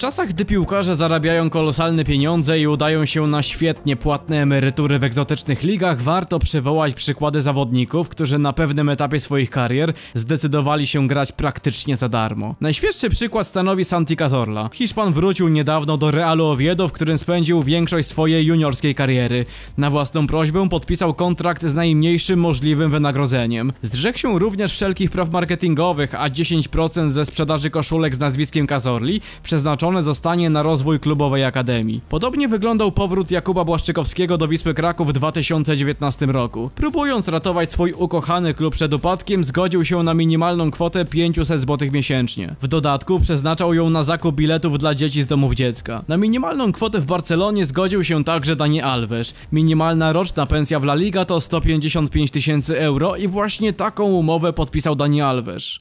czasach, gdy piłkarze zarabiają kolosalne pieniądze i udają się na świetnie płatne emerytury w egzotycznych ligach, warto przywołać przykłady zawodników, którzy na pewnym etapie swoich karier zdecydowali się grać praktycznie za darmo. Najświeższy przykład stanowi Santi Cazorla. Hiszpan wrócił niedawno do Realu Oviedo, w którym spędził większość swojej juniorskiej kariery. Na własną prośbę podpisał kontrakt z najmniejszym możliwym wynagrodzeniem. Zrzekł się również wszelkich praw marketingowych, a 10% ze sprzedaży koszulek z nazwiskiem Cazorli przeznaczone zostanie na rozwój klubowej akademii. Podobnie wyglądał powrót Jakuba Błaszczykowskiego do Wisły Kraków w 2019 roku. Próbując ratować swój ukochany klub przed upadkiem, zgodził się na minimalną kwotę 500 zł miesięcznie. W dodatku przeznaczał ją na zakup biletów dla dzieci z domów dziecka. Na minimalną kwotę w Barcelonie zgodził się także Dani Alves. Minimalna roczna pensja w La Liga to 155 tysięcy euro i właśnie taką umowę podpisał Dani Alves.